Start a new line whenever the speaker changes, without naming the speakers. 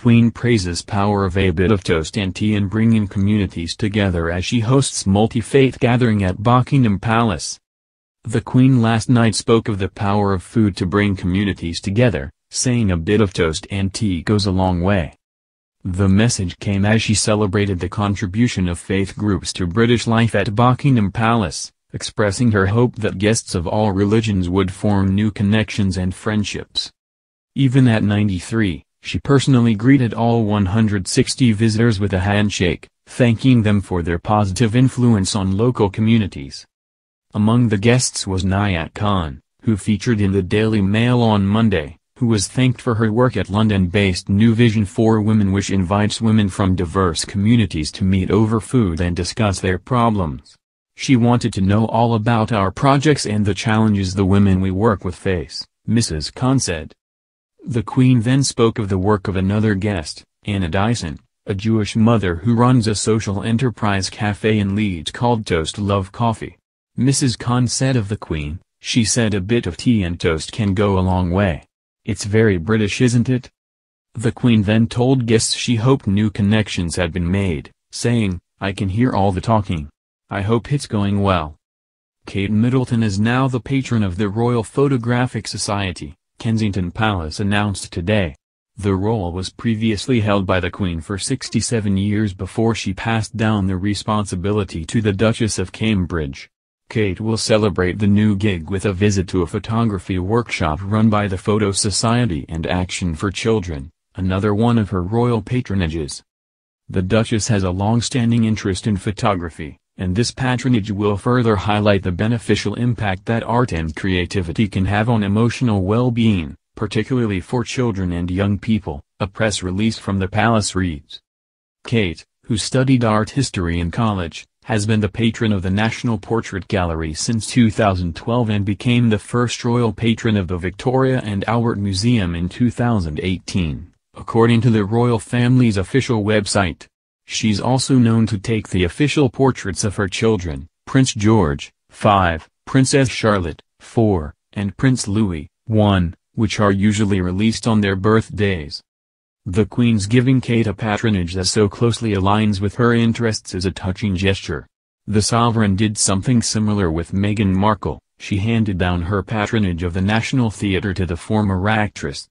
Queen praises power of a bit of toast and tea in bringing communities together as she hosts multi-faith gathering at Buckingham Palace. The Queen last night spoke of the power of food to bring communities together, saying a bit of toast and tea goes a long way. The message came as she celebrated the contribution of faith groups to British life at Buckingham Palace, expressing her hope that guests of all religions would form new connections and friendships. Even at 93, she personally greeted all 160 visitors with a handshake, thanking them for their positive influence on local communities. Among the guests was Nayat Khan, who featured in the Daily Mail on Monday, who was thanked for her work at London-based New Vision for Women which invites women from diverse communities to meet over food and discuss their problems. She wanted to know all about our projects and the challenges the women we work with face, Mrs. Khan said. The Queen then spoke of the work of another guest, Anna Dyson, a Jewish mother who runs a social enterprise cafe in Leeds called Toast Love Coffee. Mrs. Khan said of the Queen, she said a bit of tea and toast can go a long way. It's very British isn't it? The Queen then told guests she hoped new connections had been made, saying, I can hear all the talking. I hope it's going well. Kate Middleton is now the patron of the Royal Photographic Society, Kensington Palace announced today. The role was previously held by the Queen for 67 years before she passed down the responsibility to the Duchess of Cambridge. Kate will celebrate the new gig with a visit to a photography workshop run by the Photo Society and Action for Children, another one of her royal patronages. The Duchess has a long-standing interest in photography, and this patronage will further highlight the beneficial impact that art and creativity can have on emotional well-being, particularly for children and young people, a press release from the palace reads. Kate, who studied art history in college, has been the patron of the National Portrait Gallery since 2012 and became the first royal patron of the Victoria and Albert Museum in 2018, according to the royal family's official website. She's also known to take the official portraits of her children, Prince George, 5, Princess Charlotte, 4, and Prince Louis, 1, which are usually released on their birthdays. The Queen's giving Kate a patronage that so closely aligns with her interests is a touching gesture. The sovereign did something similar with Meghan Markle, she handed down her patronage of the National Theatre to the former actress.